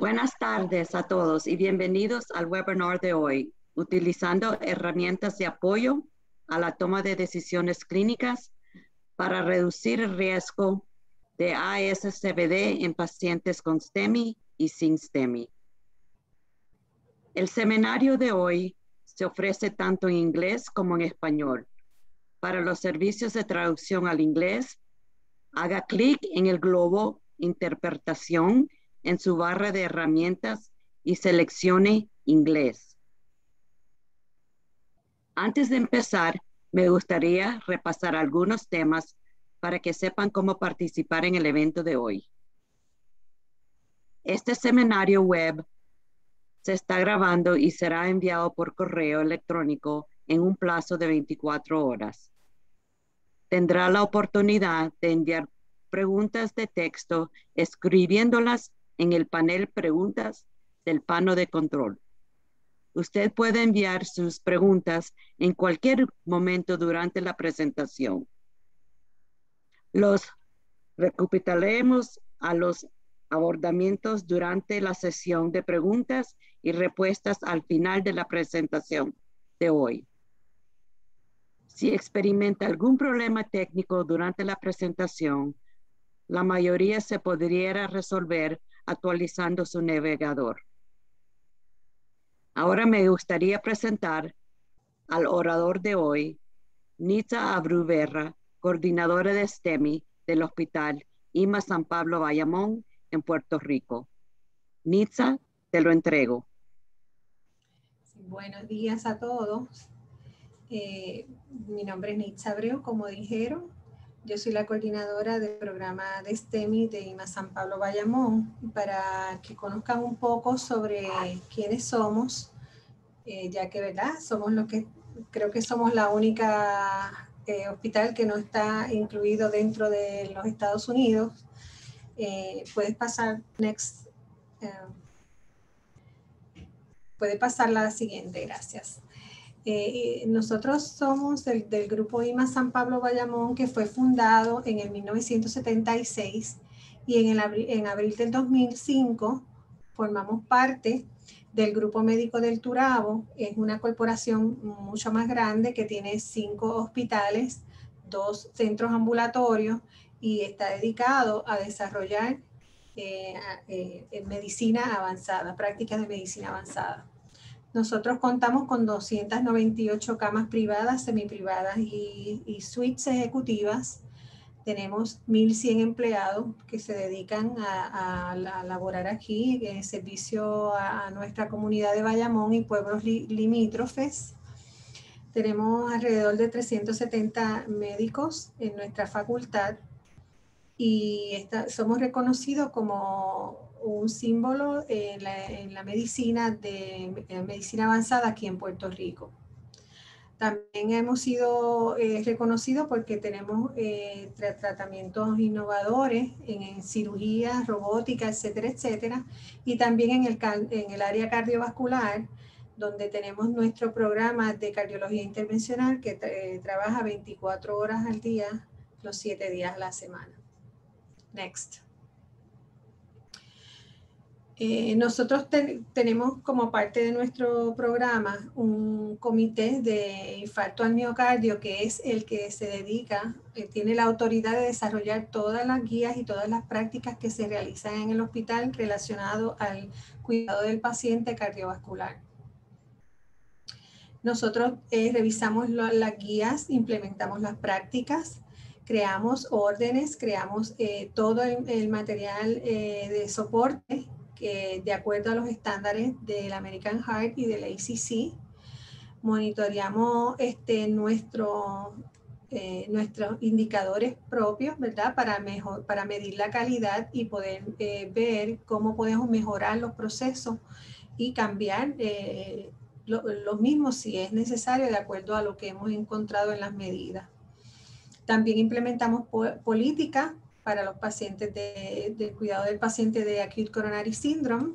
Buenas tardes a todos y bienvenidos al webinar de hoy, utilizando herramientas de apoyo a la toma de decisiones clínicas para reducir el riesgo de ASCVD en pacientes con STEMI y sin STEMI. El seminario de hoy se ofrece tanto en inglés como en español. Para los servicios de traducción al inglés, haga clic en el globo Interpretación en su barra de herramientas y seleccione inglés. Antes de empezar, me gustaría repasar algunos temas para que sepan cómo participar en el evento de hoy. Este seminario web se está grabando y será enviado por correo electrónico en un plazo de 24 horas. Tendrá la oportunidad de enviar preguntas de texto escribiéndolas en el panel Preguntas del pano de control. Usted puede enviar sus preguntas en cualquier momento durante la presentación. Los recuperaremos a los abordamientos durante la sesión de preguntas y respuestas al final de la presentación de hoy. Si experimenta algún problema técnico durante la presentación, la mayoría se podría resolver actualizando su navegador. Ahora me gustaría presentar al orador de hoy, Nita Abruberra, coordinadora de STEMI del Hospital IMA San Pablo Bayamón en Puerto Rico. Nitza, te lo entrego. Buenos días a todos. Eh, mi nombre es Nitza Abreu, como dijeron. Yo soy la coordinadora del programa de STEMI de IMA San Pablo Bayamón. Para que conozcan un poco sobre quiénes somos, eh, ya que, ¿verdad? Somos los que, creo que somos la única eh, hospital que no está incluido dentro de los Estados Unidos. Eh, puedes pasar next. puede pasar la siguiente, gracias. Eh, nosotros somos del, grupo IMA San Pablo Bayamón que fue fundado en el 1976 y en, el, en abril del 2005 formamos parte del grupo médico del Turabo. Es una corporación mucho más grande que tiene cinco hospitales, dos centros ambulatorios y está dedicado a desarrollar eh, eh, medicina avanzada, prácticas de medicina avanzada. Nosotros contamos con 298 camas privadas, semiprivadas y, y suites ejecutivas. Tenemos 1.100 empleados que se dedican a, a, laborar aquí en servicio a, nuestra comunidad de Bayamón y pueblos limítrofes. Tenemos alrededor de 370 médicos en nuestra facultad y somos reconocidos como un símbolo en la, medicina de medicina avanzada aquí en Puerto Rico. También hemos sido eh, reconocidos porque tenemos eh, tratamientos innovadores en, cirugía, robótica, etcétera, etcétera. Y también en el, en el área cardiovascular, donde tenemos nuestro programa de cardiología intervencional que eh, trabaja 24 horas al día, los 7 días a la semana. Next. Eh, nosotros tenemos como parte de nuestro programa un comité de infarto al miocardio que es el que se dedica, eh, tiene la autoridad de desarrollar todas las guías y todas las prácticas que se realizan en el hospital relacionado al cuidado del paciente cardiovascular. Nosotros eh, revisamos las guías, implementamos las prácticas, creamos órdenes, creamos todo el, material de soporte de acuerdo a los estándares del American Heart y del ACC, monitoreamos este, eh, nuestros indicadores propios, ¿verdad? Para, mejor, para medir la calidad y poder eh, ver cómo podemos mejorar los procesos y cambiar eh, los mismos si es necesario de acuerdo a lo que hemos encontrado en las medidas. También implementamos políticas para los pacientes de, cuidado del paciente de Acute Coronary Syndrome.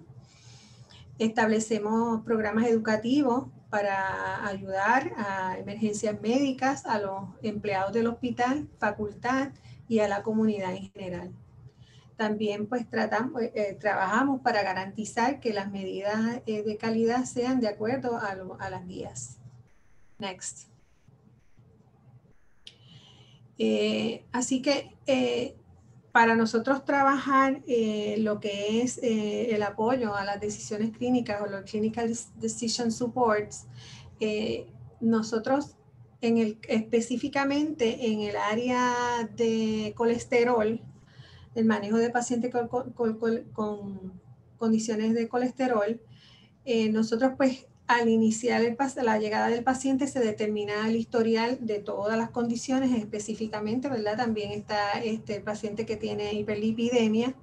Establecemos programas educativos para ayudar a emergencias médicas, a los empleados del hospital, facultad y a la comunidad en general. También pues tratamos, eh, trabajamos para garantizar que las medidas eh, de calidad sean de acuerdo a las guías. Next. así que para nosotros trabajar lo que es el apoyo a las decisiones clínicas o los clinical decision supports, nosotros en el, específicamente en el área de colesterol, el manejo de pacientes con, condiciones de colesterol, eh, nosotros pues al iniciar el, la llegada del paciente se determina el historial de todas las condiciones específicamente, ¿verdad? También está este, el paciente que tiene hiperlipidemia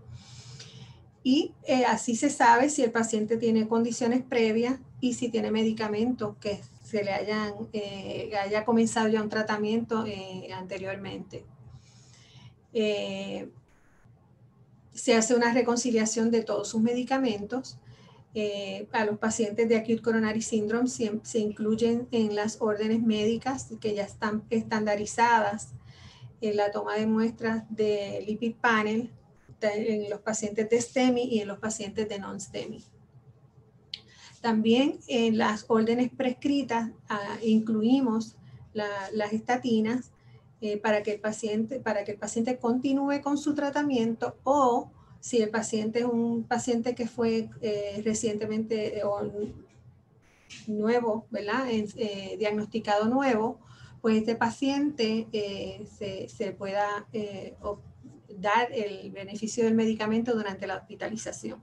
y eh, así se sabe si el paciente tiene condiciones previas y si tiene medicamentos que se le hayan, eh, haya comenzado ya un tratamiento eh, anteriormente. Se hace una reconciliación de todos sus medicamentos. A los pacientes de acute coronary syndrome se, se, incluyen en las órdenes médicas que ya están estandarizadas en la toma de muestras de lipid panel en los pacientes de STEMI y en los pacientes de non-STEMI. También en las órdenes prescritas ah, incluimos las estatinas eh, para, que el paciente, para que el paciente continúe con su tratamiento o si el paciente es un paciente que fue eh, recientemente eh, nuevo, ¿verdad? diagnosticado nuevo, pues este paciente se, pueda dar el beneficio del medicamento durante la hospitalización.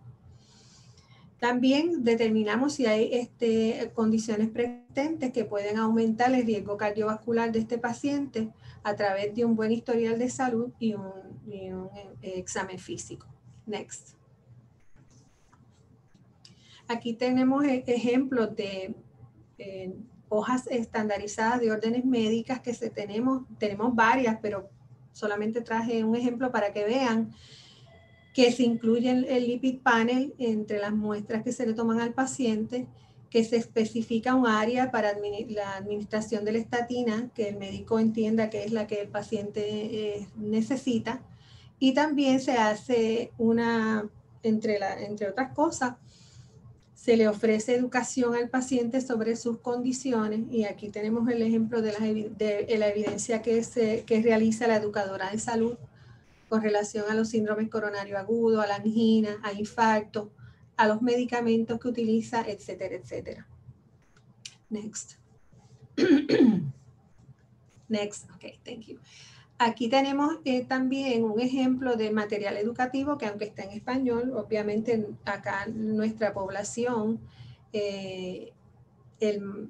También determinamos si hay este, condiciones presentes que pueden aumentar el riesgo cardiovascular de este paciente a través de un buen historial de salud y un, eh, examen físico. Next. Aquí tenemos e, ejemplos de eh, hojas estandarizadas de órdenes médicas que se tenemos, tenemos varias, pero solamente traje un ejemplo para que vean que se incluye el, lipid panel entre las muestras que se le toman al paciente, que se especifica un área para la administración de la estatina, que el médico entienda que es la que el paciente eh, necesita, y también se hace una, entre, la, entre otras cosas, se le ofrece educación al paciente sobre sus condiciones y aquí tenemos el ejemplo de la, de la evidencia que, se, que realiza la educadora de salud con relación a los síndromes coronarios agudos, a la angina, a infarto, a los medicamentos que utiliza, etcétera, etcétera. Next. Next, ok, thank you. Aquí tenemos eh, también un ejemplo de material educativo que aunque está en español, obviamente acá nuestra población, eh, el,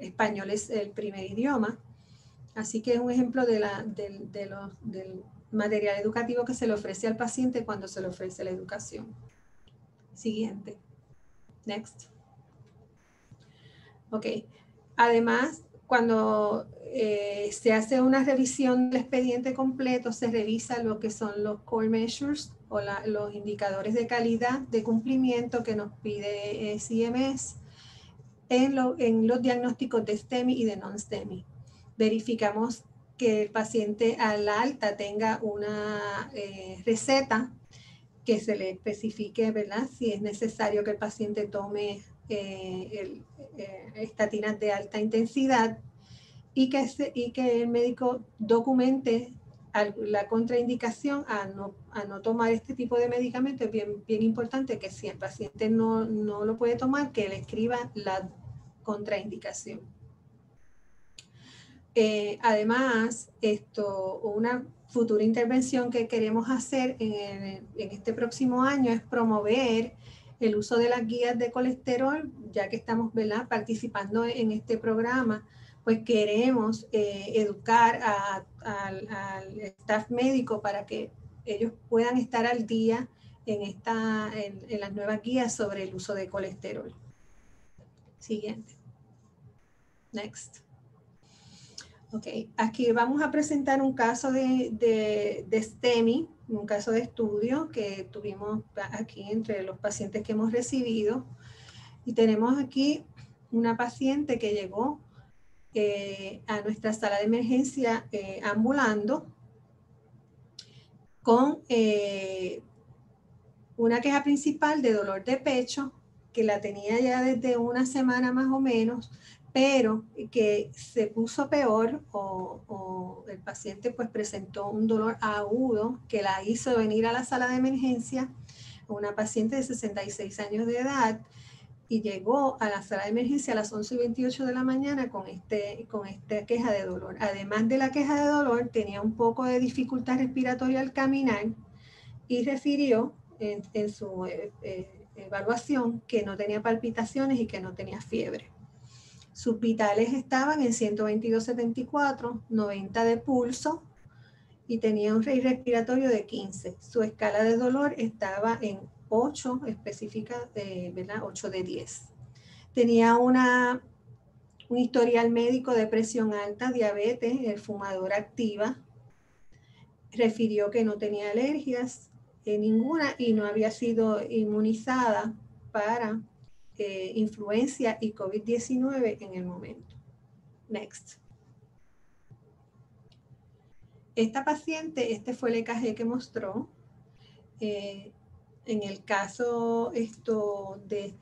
español es el primer idioma. Así que es un ejemplo de, la, de los, del material educativo que se le ofrece al paciente cuando se le ofrece la educación. Siguiente. Next. Ok. Además, cuando eh, se hace una revisión del expediente completo, se revisa lo que son los core measures o los indicadores de calidad de cumplimiento que nos pide eh, CMS en, en los diagnósticos de STEMI y de non-STEMI. Verificamos que el paciente al alta tenga una eh, receta que se le especifique, ¿verdad? Si es necesario que el paciente tome eh, eh, estatinas de alta intensidad y que, y que el médico documente la contraindicación a no, a no tomar este tipo de medicamentos. Es bien, bien importante que si el paciente no, no lo puede tomar, que le escriba la contraindicación. Eh, además, esto, una futura intervención que queremos hacer en, este próximo año es promover el uso de las guías de colesterol, ya que estamos participando en este programa, pues queremos eh, educar al staff médico para que ellos puedan estar al día en, esta, en las nuevas guías sobre el uso de colesterol. Siguiente. Next. Ok, aquí vamos a presentar un caso de, de, STEMI, un caso de estudio que tuvimos aquí entre los pacientes que hemos recibido. Y tenemos aquí una paciente que llegó eh, a nuestra sala de emergencia eh, ambulando con eh, una queja principal de dolor de pecho, que la tenía ya desde una semana más o menos, pero que se puso peor o, el paciente pues presentó un dolor agudo que la hizo venir a la sala de emergencia, una paciente de 66 años de edad, y llegó a la sala de emergencia a las 11 y 28 de la mañana con, este, con esta queja de dolor. Además de la queja de dolor, tenía un poco de dificultad respiratoria al caminar y refirió en, su eh, eh, evaluación que no tenía palpitaciones y que no tenía fiebre. Sus vitales estaban en 122.74, 90 de pulso y tenía un rey respiratorio de 15. Su escala de dolor estaba en 8 específica, de, ¿verdad? 8 de 10. Tenía una, un historial médico de presión alta, diabetes, el fumador activa. Refirió que no tenía alergias eh, ninguna y no había sido inmunizada para eh, influencia y COVID-19 en el momento. Next. Esta paciente, este fue el EKG que mostró. Eh, en el caso esto de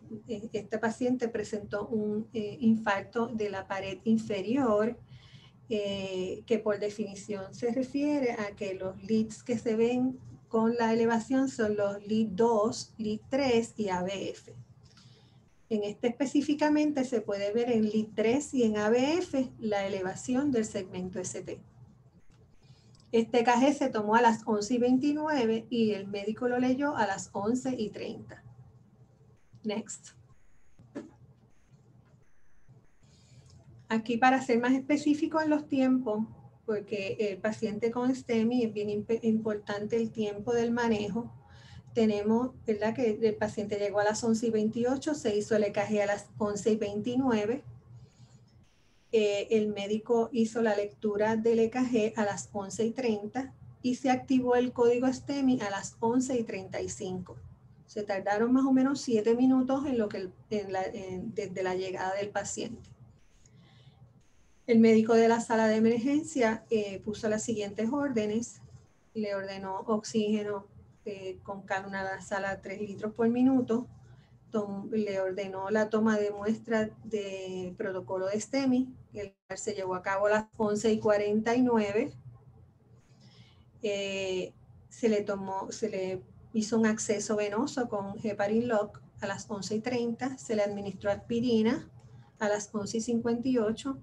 esta paciente presentó un eh, infarto de la pared inferior, eh, que por definición se refiere a que los leads que se ven con la elevación son los lead 2, lead 3 y ABF. En este específicamente se puede ver en lead 3 y en ABF la elevación del segmento ST. Este KG se tomó a las 11 y 29 y el médico lo leyó a las 11 y 30. Next. Aquí para ser más específico en los tiempos, porque el paciente con STEMI es bien importante el tiempo del manejo. Tenemos, ¿verdad? Que el paciente llegó a las 11 y 28, se hizo el EKG a las 11 y 29 eh, el médico hizo la lectura del EKG a las 11 y 30 y se activó el código STEMI a las 11 y 35. Se tardaron más o menos 7 minutos en lo que, desde la llegada del paciente. El médico de la sala de emergencia eh, puso las siguientes órdenes. Le ordenó oxígeno eh, con calma a la sala 3 litros por minuto, le ordenó la toma de muestra de protocolo de STEMI, cual se llevó a cabo a las 11 y 49. Eh, se le tomó, se le hizo un acceso venoso con Heparin Lock a las 11 y 30, se le administró aspirina a las 11 y 58,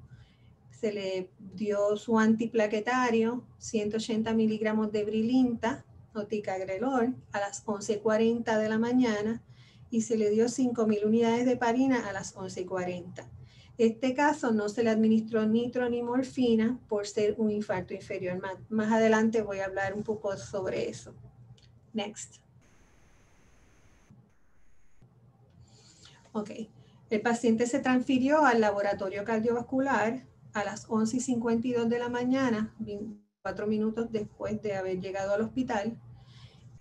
se le dio su antiplaquetario, 180 miligramos de brilinta o ticagrelor a las 11.40 de la mañana y se le dio 5.000 unidades de parina a las 11.40. Este caso no se le administró nitro ni morfina por ser un infarto inferior. Más, más adelante voy a hablar un poco sobre eso. Next. Ok. El paciente se transfirió al laboratorio cardiovascular a las 11.52 de la mañana, cuatro minutos después de haber llegado al hospital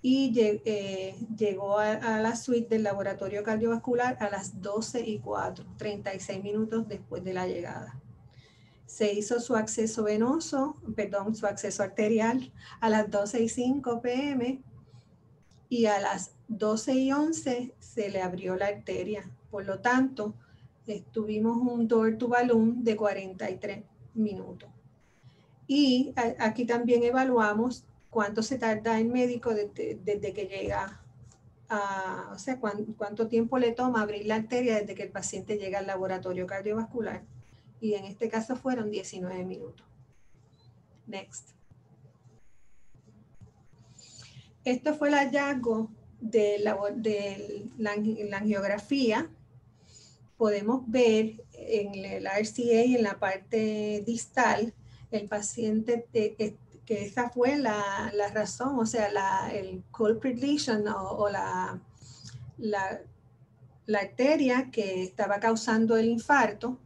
y eh, llegó a, la suite del laboratorio cardiovascular a las 12 y 4, 36 minutos después de la llegada. Se hizo su acceso venoso, perdón, su acceso arterial a las 12 y 5 pm y a las 12 y 11 se le abrió la arteria. Por lo tanto, tuvimos un door to balloon de 43 minutos. Y aquí también evaluamos cuánto se tarda el médico desde, que llega a, o sea, cuánto tiempo le toma abrir la arteria desde que el paciente llega al laboratorio cardiovascular. Y en este caso fueron 19 minutos. Next. Esto fue el hallazgo de la, de la, angiografía. Podemos ver en el RCA, en la parte distal, el paciente que esa fue la, razón, o sea, la, el culprit lesion o, la, la, arteria que estaba causando el infarto,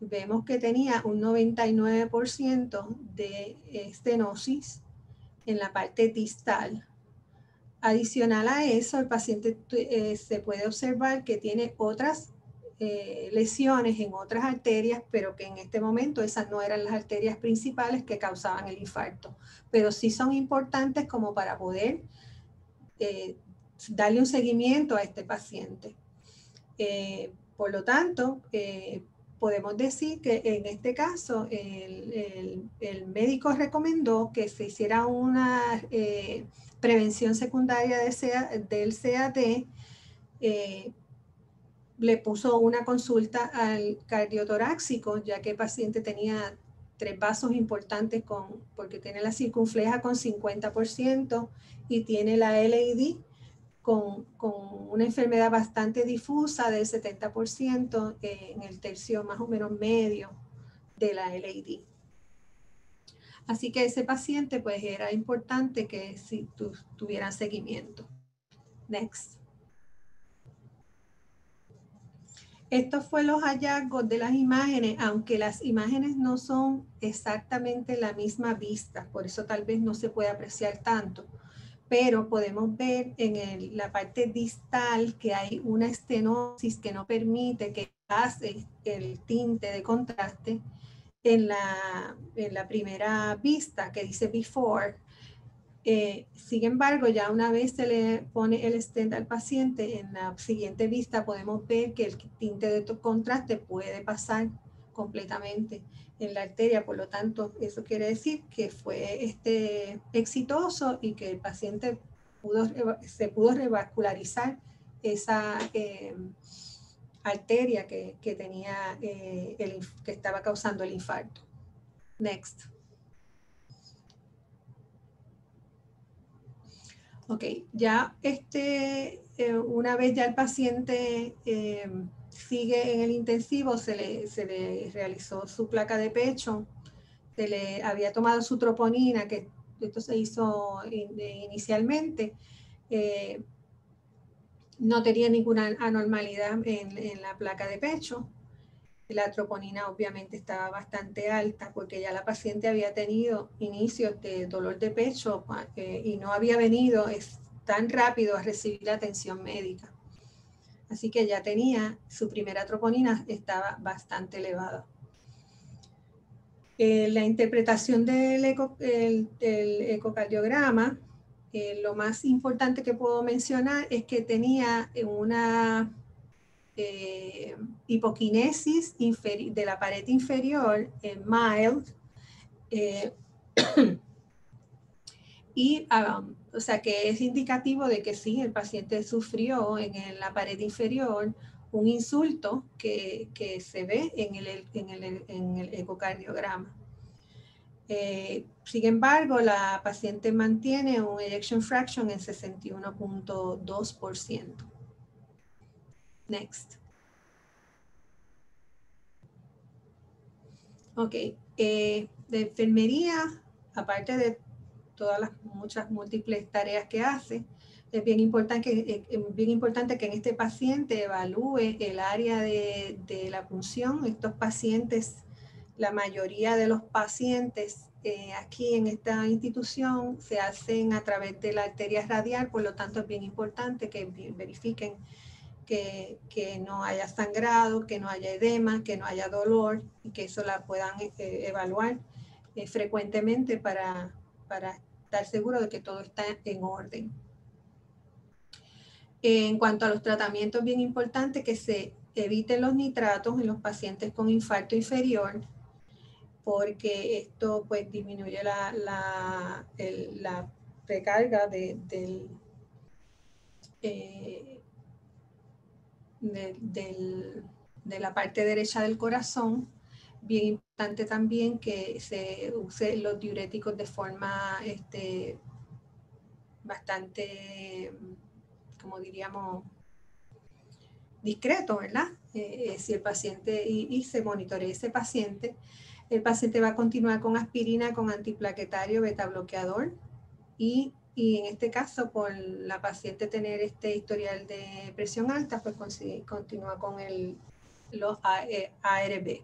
vemos que tenía un 99% de estenosis en la parte distal. Adicional a eso, el paciente eh, se puede observar que tiene otras eh, lesiones en otras arterias, pero que en este momento esas no eran las arterias principales que causaban el infarto, pero sí son importantes como para poder eh, darle un seguimiento a este paciente. Eh, por lo tanto, podemos decir que en este caso el, médico recomendó que se hiciera una prevención secundaria de del CAD le puso una consulta al cardiotoráxico, ya que el paciente tenía tres vasos importantes con, porque tiene la circunfleja con 50% y tiene la LAD con, con, una enfermedad bastante difusa del 70% en el tercio más o menos medio de la LAD. Así que ese paciente pues era importante que si tu, tuvieran seguimiento. Next. Estos fueron los hallazgos de las imágenes, aunque las imágenes no son exactamente la misma vista, por eso tal vez no se puede apreciar tanto, pero podemos ver en la parte distal que hay una estenosis que no permite que pase el tinte de contraste en la primera vista que dice before eh, sin embargo, ya una vez se le pone el stent al paciente, en la siguiente vista podemos ver que el tinte de contraste puede pasar completamente en la arteria, por lo tanto, eso quiere decir que fue este, exitoso y que el paciente pudo, se pudo revascularizar esa eh, arteria que, tenía, eh, el, que estaba causando el infarto. Next. Ok, ya este, eh, una vez ya el paciente eh, sigue en el intensivo, se le, realizó su placa de pecho, se le había tomado su troponina, que esto se hizo inicialmente, eh, no tenía ninguna anormalidad en la placa de pecho, la troponina obviamente estaba bastante alta porque ya la paciente había tenido inicios de dolor de pecho eh, y no había venido tan rápido a recibir la atención médica. Así que ya tenía su primera troponina, estaba bastante elevada. Eh, la interpretación del, ecocardiograma, eh, lo más importante que puedo mencionar es que tenía una eh, hipoquinesis de la pared inferior en mild eh, y um, o sea que es indicativo de que sí, el paciente sufrió en, la pared inferior un insulto que, se ve en el, en el, ecocardiograma. Eh, sin embargo, la paciente mantiene un ejection fraction en 61.2%. Next. Ok, eh, de enfermería, aparte de todas las muchas múltiples tareas que hace, es bien importante, que, eh, bien importante que en este paciente evalúe el área de, de la punción. Estos pacientes, la mayoría de los pacientes eh, aquí en esta institución se hacen a través de la arteria radial, por lo tanto es bien importante que verifiquen que, no haya sangrado, que no haya edema, que no haya dolor y que eso la puedan eh, evaluar eh, frecuentemente para, para estar seguro de que todo está en orden. En cuanto a los tratamientos, bien importante que se eviten los nitratos en los pacientes con infarto inferior, porque esto pues disminuye la, la, la recarga de, del, eh, de, la parte derecha del corazón. Bien importante también que se use los diuréticos de forma este, bastante, como diríamos, discreto, ¿verdad? Eh, eh, si el paciente, y, se monitoree ese paciente, el paciente va a continuar con aspirina, con antiplaquetario, beta bloqueador y y en este caso, por la paciente tener este historial de presión alta, pues continúa con el, los ARB. Eh,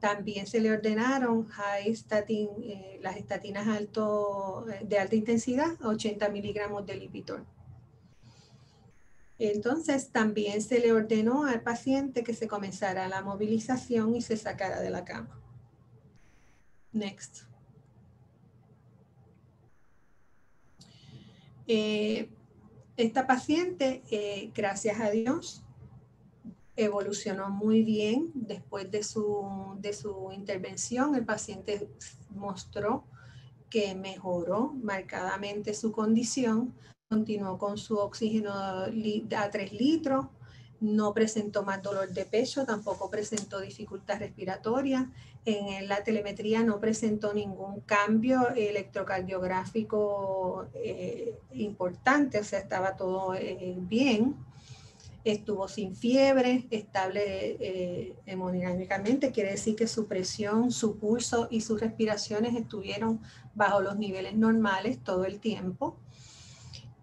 También se le ordenaron high statin, eh, las estatinas alto, eh, de alta intensidad, 80 miligramos de Lipitor. Entonces también se le ordenó al paciente que se comenzara la movilización y se sacara de la cama. Next. Eh, esta paciente, eh, gracias a Dios, evolucionó muy bien después de su, de su intervención. El paciente mostró que mejoró marcadamente su condición, continuó con su oxígeno a 3 litros, no presentó más dolor de pecho, tampoco presentó dificultad respiratoria. En la telemetría no presentó ningún cambio electrocardiográfico eh, importante, o sea, estaba todo eh, bien estuvo sin fiebre, estable eh, hemodinámicamente, quiere decir que su presión, su pulso y sus respiraciones estuvieron bajo los niveles normales todo el tiempo.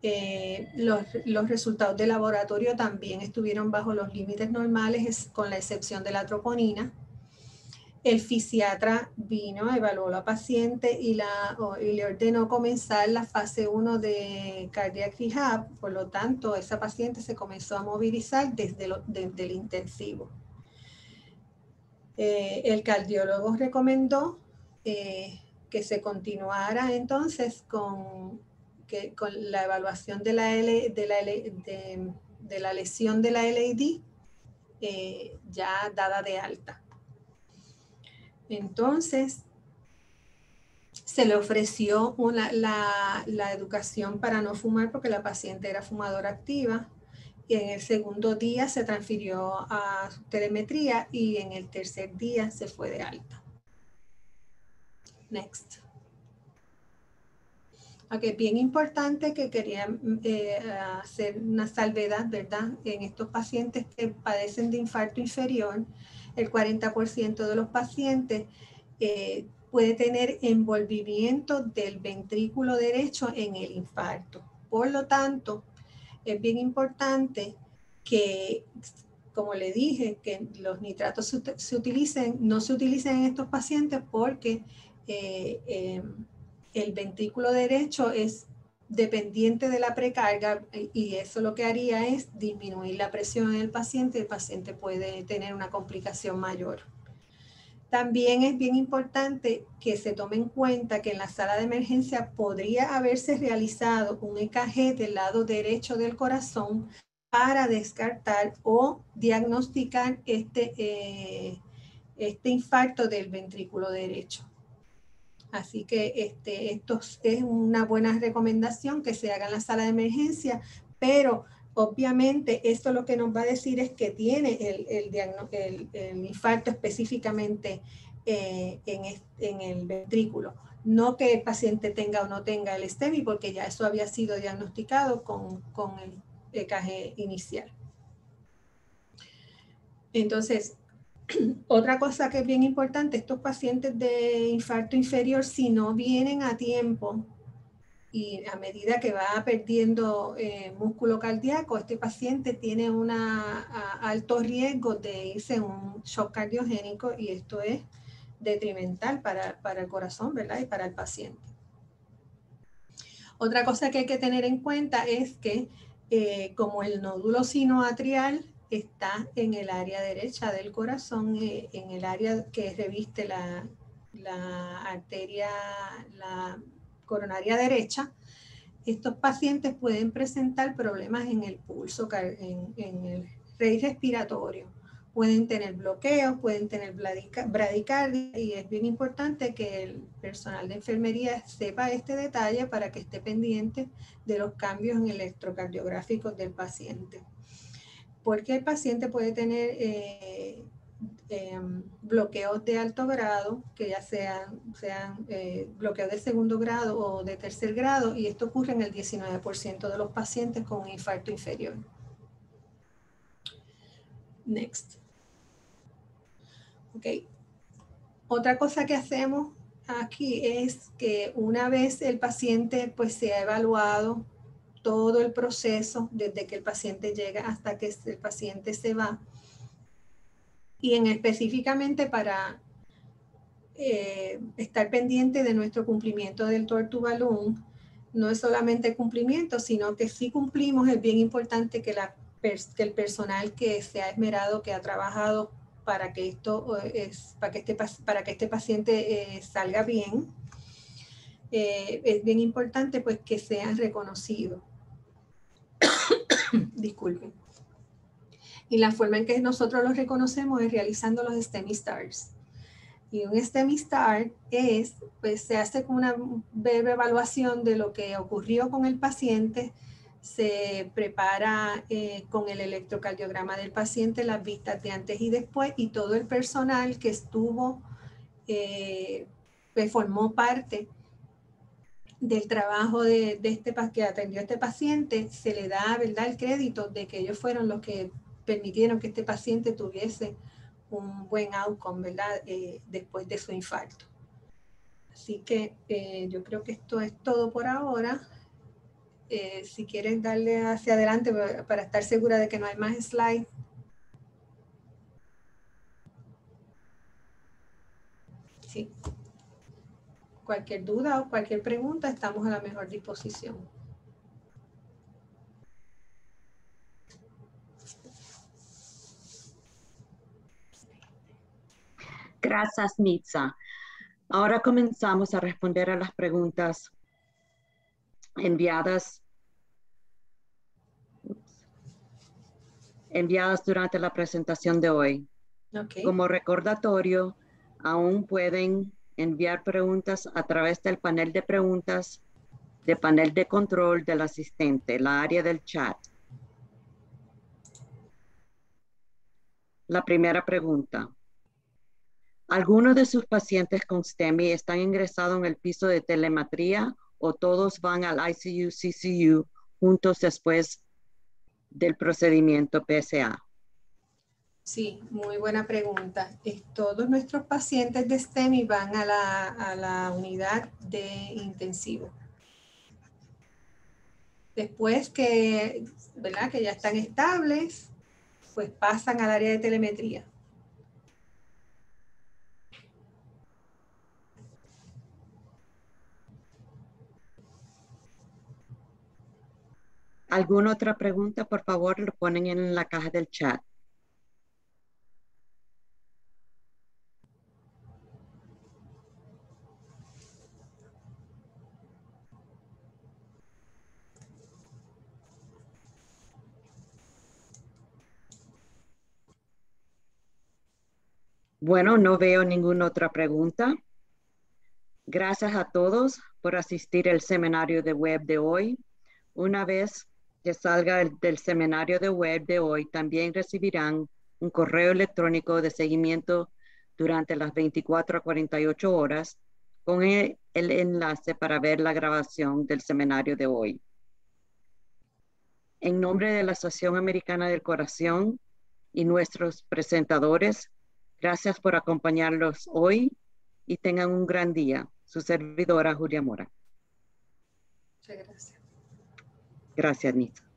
Eh, los, los, resultados de laboratorio también estuvieron bajo los límites normales, con la excepción de la troponina. El fisiatra vino, evaluó a la paciente y, la, le ordenó comenzar la fase 1 de cardiac rehab. Por lo tanto, esa paciente se comenzó a movilizar desde, el intensivo. Eh, el cardiólogo recomendó eh, que se continuara entonces con, con la evaluación de la, de la, de, la lesión de la LAD eh, ya dada de alta. Entonces, se le ofreció la, educación para no fumar porque la paciente era fumadora activa. Y en el segundo día se transfirió a telemetría y en el tercer día se fue de alta. Next. Ok, bien importante que quería eh, hacer una salvedad, ¿verdad? En estos pacientes que padecen de infarto inferior, el 40% de los pacientes eh, puede tener envolvimiento del ventrículo derecho en el infarto. Por lo tanto, es bien importante que, como le dije, que los nitratos se, utilicen, no se utilicen en estos pacientes porque eh, em, el ventrículo derecho es dependiente de la precarga y eso lo que haría es disminuir la presión en el paciente, el paciente puede tener una complicación mayor. También es bien importante que se tome en cuenta que en la sala de emergencia podría haberse realizado un EKG del lado derecho del corazón para descartar o diagnosticar este, eh, este infarto del ventrículo derecho. Así que este, esto es una buena recomendación que se haga en la sala de emergencia, pero obviamente esto lo que nos va a decir es que tiene el, el, infarto específicamente eh, en, el ventrículo. No que el paciente tenga o no tenga el STEMI, porque ya eso había sido diagnosticado con, con el EKG inicial. Entonces, otra cosa que es bien importante, estos pacientes de infarto inferior, si no vienen a tiempo y a medida que va perdiendo eh, músculo cardíaco, este paciente tiene un alto riesgo de irse en un shock cardiogénico y esto es detrimental para, el corazón, ¿verdad? Y para el paciente. Otra cosa que hay que tener en cuenta es que eh, como el nódulo sinoatrial está en el área derecha del corazón, eh, en el área que reviste la, arteria la coronaria derecha. Estos pacientes pueden presentar problemas en el pulso, en, el rey respiratorio. Pueden tener bloqueos, pueden tener bradicardia y es bien importante que el personal de enfermería sepa este detalle para que esté pendiente de los cambios en electrocardiográficos del paciente porque el paciente puede tener eh, em, bloqueos de alto grado, que ya sean, sean eh, bloqueos de segundo grado o de tercer grado, y esto ocurre en el 19% de los pacientes con un infarto inferior. Next. Ok. Otra cosa que hacemos aquí es que una vez el paciente pues se ha evaluado todo el proceso desde que el paciente llega hasta que el paciente se va. Y en específicamente para eh, estar pendiente de nuestro cumplimiento del tortu balloon, no es solamente cumplimiento, sino que si cumplimos es bien importante que, la, que el personal que se ha esmerado, que ha trabajado para que esto eh, es, para que este, para que este paciente eh, salga bien, eh, es bien importante pues que sean reconocidos. Disculpen. Y la forma en que nosotros los reconocemos es realizando los STEMI STARS. Y un STEMI STAR es, pues se hace como una breve evaluación de lo que ocurrió con el paciente, se prepara eh, con el electrocardiograma del paciente las vistas de antes y después y todo el personal que estuvo, eh, que formó parte del trabajo de, este que atendió a este paciente, se le da ¿verdad? el crédito de que ellos fueron los que permitieron que este paciente tuviese un buen outcome, ¿verdad? Eh, después de su infarto. Así que eh, yo creo que esto es todo por ahora. Eh, si quieren darle hacia adelante para estar segura de que no hay más slides. Sí. Cualquier duda o cualquier pregunta, estamos a la mejor disposición. Gracias, Nitza. Ahora comenzamos a responder a las preguntas enviadas, enviadas durante la presentación de hoy. Como recordatorio, aún pueden enviar preguntas a través del panel de preguntas de panel de control del asistente, la área del chat. La primera pregunta. ¿Algunos de sus pacientes con STEMI están ingresados en el piso de telemetría o todos van al ICU, CCU juntos después del procedimiento PSA? Sí, muy buena pregunta. Todos nuestros pacientes de STEMI van a la, a la unidad de intensivo. Después que, ¿verdad? que ya están estables, pues pasan al área de telemetría. ¿Alguna otra pregunta? Por favor, lo ponen en la caja del chat. Bueno, no veo ninguna otra pregunta. Gracias a todos por asistir al seminario de web de hoy. Una vez que salga del seminario de web de hoy, también recibirán un correo electrónico de seguimiento durante las 24 a 48 horas con el, el, enlace para ver la grabación del seminario de hoy. En nombre de la Asociación Americana del Corazón y nuestros presentadores, gracias por acompañarlos hoy y tengan un gran día. Su servidora Julia Mora. Muchas gracias. Gracias, Nita.